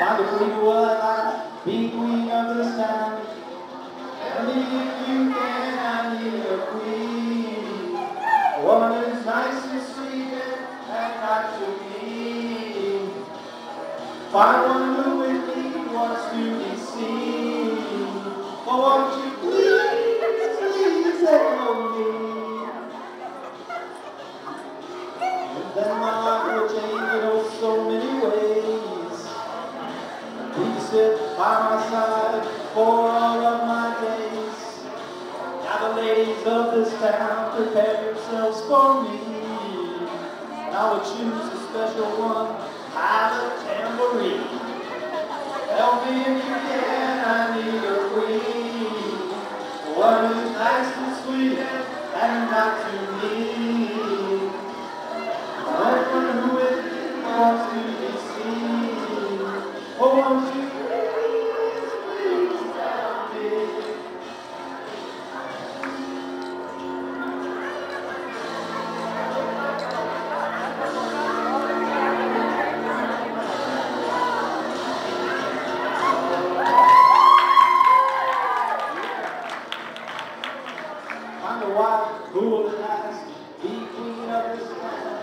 tell you what, I'd be queen of the town. Tell me if you can, I need a queen. A woman who's nice and sweet and not too mean. Find one who with me wants to be seen. Oh, won't you please, please echo me? And then my sit by my side for all of my days. Now the ladies of this town, prepare yourselves for me. And I will choose a special one have the tambourine. Help me if you can, I need a queen. One who's nice and sweet and not too mean. One who is I know wife who lies be queen of this sky.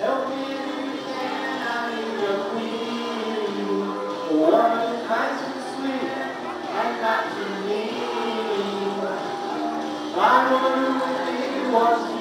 Help me if I need your queen. A woman nice and sweet and not to me. I know who it